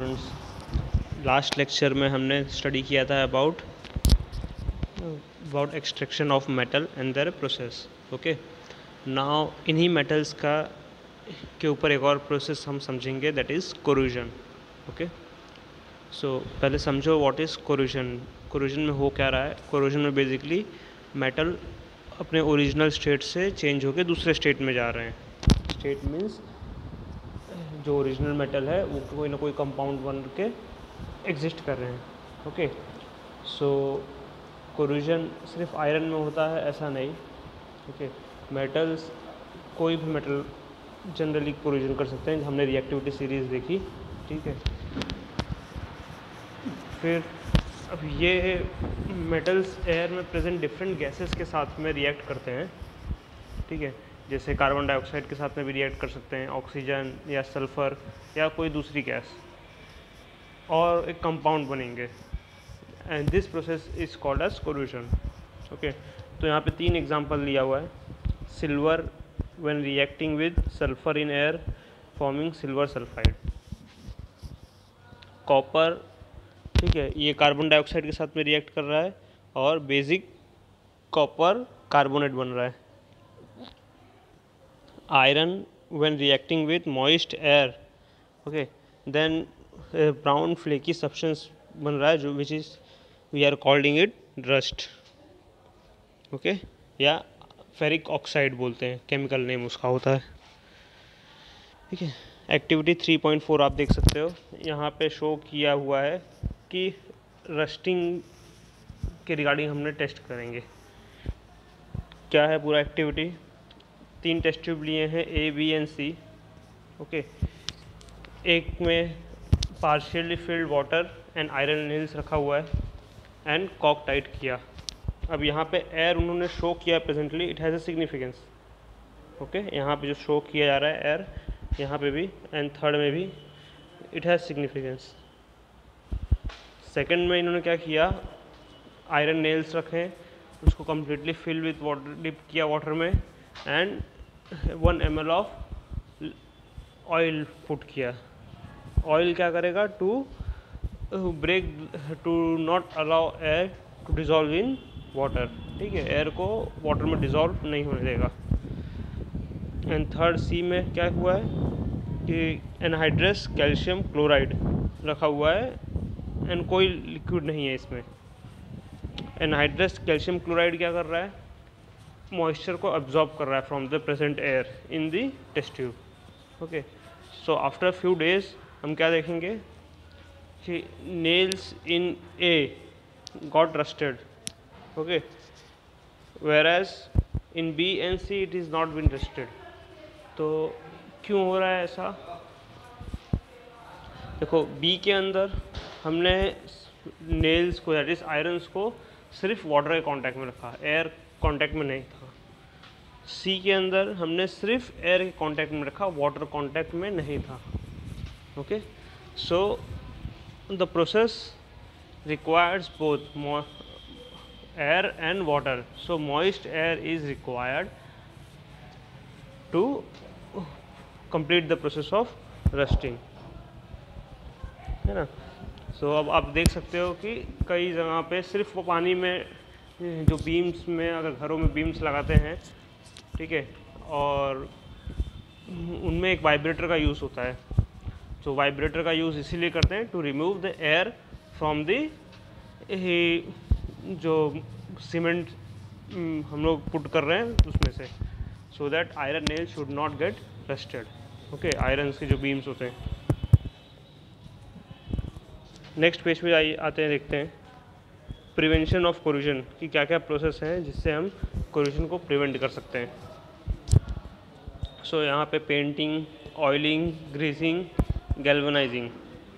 Last lecture में हमने study किया था about about extraction of metal and their process okay now इन्हीं मेटल्स का, के ऊपर एक और प्रोसेस हम समझेंगे that is corrosion okay so पहले समझो व्हाट इज़ कोरूजन कोरूजन में हो क्या रहा है? कोरूजन में बेसिकली मेटल अपने ओरिजिनल स्टेट से चेंज होकर दूसरे स्टेट में जा रहे हैं। स्टेट मीन्स जो ओरिजिनल मेटल है, वो कोई ना कोई कंपाउंड बन के एग्जिस्ट कर रहे हैं ओके सो कोरूजन सिर्फ़ आयरन में होता है, ऐसा नहीं ओके मेटल्स कोई भी मेटल जनरली कोरूजन कर सकते हैं। हमने रिएक्टिविटी सीरीज़ देखी, ठीक है? फिर, अब ये मेटल्स एयर में प्रेजेंट डिफरेंट गैसेस के साथ में रिएक्ट करते हैं, ठीक है? जैसे कार्बन डाइऑक्साइड के साथ में भी रिएक्ट कर सकते हैं ऑक्सीजन या सल्फ़र या कोई दूसरी गैस और एक कंपाउंड बनेंगे. And this process is called as corrosion okay तो यहाँ पे तीन एग्जांपल लिया हुआ है. Silver when reacting with sulphur in air forming silver sulphide copper ठीक है, ये कार्बन डाइऑक्साइड के साथ में रिएक्ट कर रहा है और बेसिक कॉपर कार्बोनेट बन रहा है. Iron when reacting with moist air. Okay, then a brown flaky substance बन रहा है जो which is we are calling it rust okay या फेरिक ऑक्साइड बोलते हैं केमिकल नेम उसका होता है। ठीक है एक्टिविटी 3.4 आप देख सकते हो। यहाँ पे शो किया हुआ है कि रस्टिंग के रिगार्डिंग हमने टेस्ट करेंगे। क्या है पूरा एक्टिविटी तीन टेस्ट ट्यूब लिए हैं A B and C okay एक में partially filled water and iron nails रखा हुआ है एंड कॉक टाइट किया। अब यहाँ पे एयर उन्होंने शो किया presently it has a significance okay यहाँ पे जो शो किया जा रहा है एयर यहाँ पे भी एंड थर्ड में भी इट हैज़ सिग्निफिकेंस सेकंड में इन्होंने क्या किया? आयरन नेल्स रखे, उसको completely fill with water dip किया वाटर में। And one M L of oil put किया ऑयल क्या करेगा? To break to not allow air to dissolve in water ठीक है? एयर को वाटर में डिज़ोल्व नहीं होने देगा. एंड थर्ड सी में क्या हुआ है? कि एनहाइड्रस कैल्शियम क्लोराइड रखा हुआ है एंड कोई लिक्विड नहीं है इसमें. एनहाइड्रस कैल्शियम क्लोराइड क्या कर रहा है? मॉइस्चर को अब्जॉर्ब कर रहा है from the present air in the test tube okay so after few days हम क्या देखेंगे? कि nails in A got rusted okay whereas in B and C it is not been rusted तो क्यों हो रहा है ऐसा? देखो बी के अंदर हमने नेल्स को दैट इज़ आयरन्स को सिर्फ़ वाटर के कांटेक्ट में रखा एयर कांटेक्ट में नहीं था। सी के अंदर हमने सिर्फ़ एयर के कांटेक्ट में रखा वाटर कांटेक्ट में नहीं था। Okay so the process requires both air and water so moist air is required to complete the process of rusting है ना? सो so, अब आप देख सकते हो कि कई जगह पे सिर्फ़ वो पानी में जो बीम्स में अगर घरों में बीम्स लगाते हैं ठीक है और उनमें एक वाइब्रेटर का यूज़ होता है। तो वाइब्रेटर का यूज़ इसीलिए करते हैं to remove the air from the जो सीमेंट हम लोग पुट कर रहे हैं उसमें से। So that iron nail should not get rusted okay iron के जो बीम्स होते हैं। नेक्स्ट पेज पे आते हैं देखते हैं। प्रिवेंशन ऑफ़ कोरूजन की क्या क्या प्रोसेस हैं जिससे हम कोरूजन को प्रिवेंट कर सकते हैं। सो so, यहाँ पे painting oiling greasing galvanising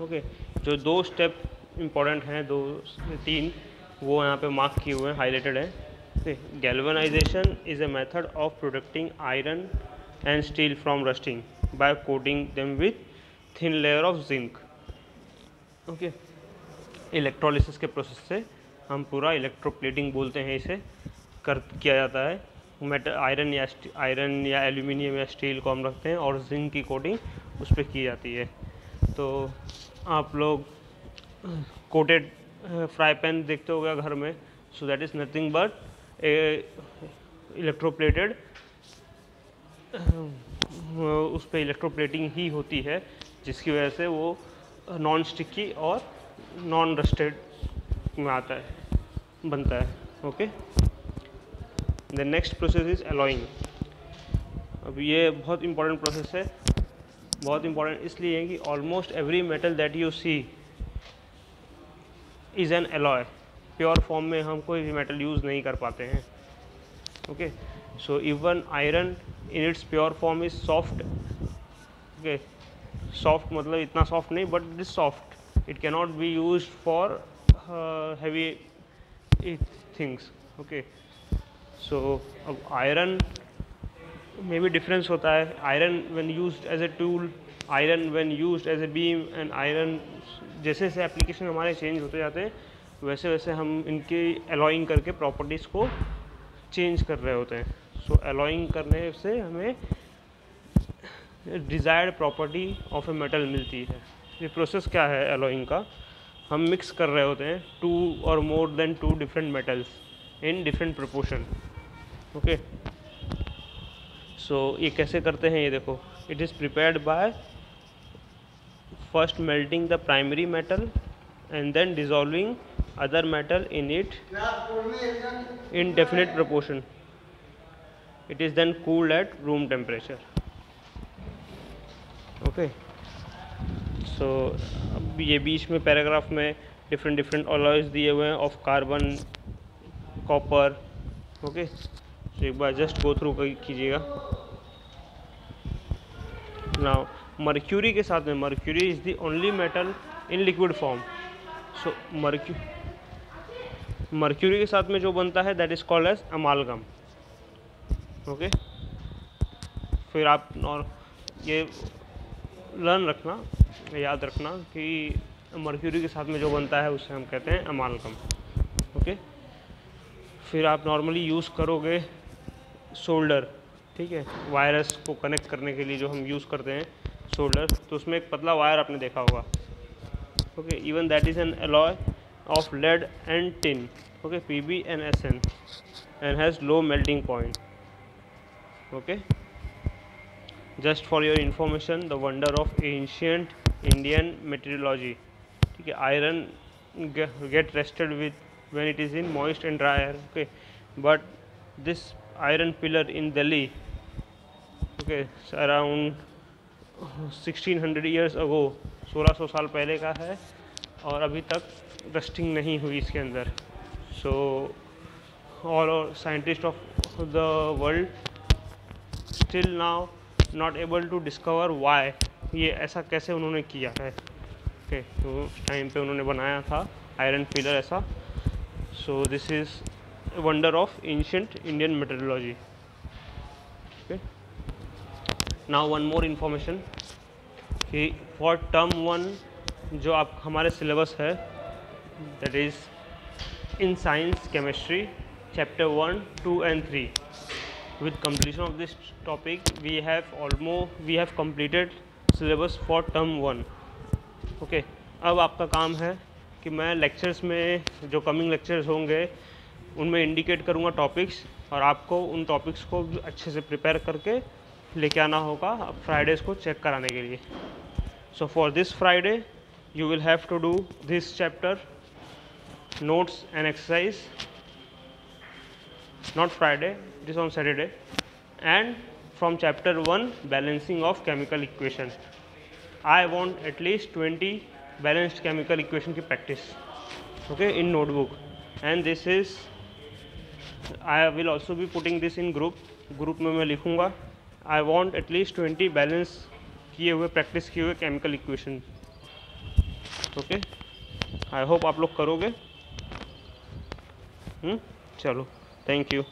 okay जो दो स्टेप इंपॉर्टेंट हैं दो तीन वो यहाँ पे मार्क किए हुए हैं हाईलाइटेड हैं। Okay galvanisation is a method of protecting iron and steel from rusting by coating them with thin layer of zinc okay electrolysis के प्रोसेस से हम पूरा इलेक्ट्रोप्लेटिंग बोलते हैं इसे, कर, किया जाता है। मेटल आयरन या आयरन या एल्यूमिनियम या स्टील को हम रखते हैं और जिंक की कोटिंग उस पर की जाती है। तो आप लोग कोटेड फ्राई पैन देखते हो गया घर में so that is nothing but electroplated उस पर इलेक्ट्रोप्लेटिंग ही होती है, जिसकी वजह से वो नॉन स्टिकी और नॉन रस्टेड में आता है, बनता है okay the next process is alloying अब ये बहुत इंपॉर्टेंट प्रोसेस है, बहुत इंपॉर्टेंट इसलिए है कि almost every metal that you see is an alloy pure form में हम कोई भी मेटल यूज़ नहीं कर पाते हैं okay so even iron in its pure form is soft okay soft मतलब इतना सॉफ्ट नहीं but it is soft it cannot be use for heavy things okay so अब आयरन में भी डिफरेंस होता है. Iron when used as a tool iron when used as a beam and iron जैसे जैसे एप्लीकेशन हमारे change होते जाते हैं वैसे वैसे हम इनके अलॉइंग करके प्रॉपर्टीज़ को चेंज कर रहे होते हैं. सो so, अलॉइंग करने से हमें desired property of a metal मिलती है. ये प्रोसेस क्या है एलोइंग का? हम मिक्स कर रहे होते हैं टू और more than two different metals in different proportion okay so ये कैसे करते हैं ये देखो? It is prepared by first melting the primary metal and then dissolving other metal in it in definite proportion it is then cooled at room temperature okay okay. So ये बीच में paragraph में डिफरेंट डिफरेंट अलॉयज दिए हुए हैं of carbon copper okay तो एक बार जस्ट गो थ्रू कीजिएगा। नाउ मर्क्यूरी के साथ में mercury is the only metal in liquid form so marquee mercury के साथ में जो बनता है that is called as amalgam okay फिर आप और ये लर्न रखना। याद रखना कि मर्क्यूरी के साथ में जो बनता है, उसे हम कहते हैं अमालकम। ओके? फिर आप नॉर्मली यूज़ करोगे शोल्डर, ठीक है? वायरस को कनेक्ट करने के लिए जो हम यूज़ करते हैं शोल्डर तो उसमें एक पतला वायर आपने देखा होगा। Okay? Even that is an alloy of lead and tin okay? P B and S N and has low melting point okay? Just for your information the wonder of ancient Indian metallurgy ठीक है iron get rusted with when it is in moist and dry air okay but this iron pillar in Delhi okay around 1600 years ago 1600 साल पहले का है और अभी तक rusting नहीं हुई इसके अंदर। So all scientist of the world still now not able to discover why ये ऐसा कैसे उन्होंने किया है? ओके तो टाइम पे उन्होंने बनाया था आयरन पिलर ऐसा। So this is wonder of ancient Indian metallurgy now one more information कि फॉर टर्म वन जो आप, हमारे सिलेबस है that is in science chemistry chapter one two and three with completion of this topic, we have almost we have completed syllabus for term one okay अब आपका काम है कि मैं लेक्चर्स में जो कमिंग लेक्चर्स होंगे, उनमें इंडिकेट करूँगा टॉपिक्स और आपको उन टॉपिक्स को अच्छे से प्रिपेयर करके लेके आना होगा अब फ्राइडेज़ को चेक कराने के लिए। So for this Friday you will have to do this chapter notes and exercise not Friday this on Saturday and from chapter one balancing of chemical equation I want at least twenty balanced chemical equation की practice okay in notebook and this is I will also भी putting this in group group में मैं लिखूँगा I want at least twenty balance किए हुए practice किए हुए chemical equation okay I hope आप लोग करोगे। हुँ? चलो थैंक यू